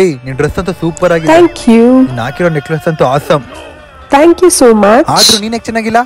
ಏಯ್ ನಿನ್ ಡ್ರೆಸ್ ಅಂತೂ ಸೂಪರ್ ಆಗಿದೆ. ಥ್ಯಾಂಕ್ ಯು ನಾಕಿರೋ ನೆಕ್ಲೆಸ್ ಅಂತೂ awesome thank you so much ಆದ್ರೂ ನೀನ್ ಚೆನ್ನಾಗಿಲ್ಲ?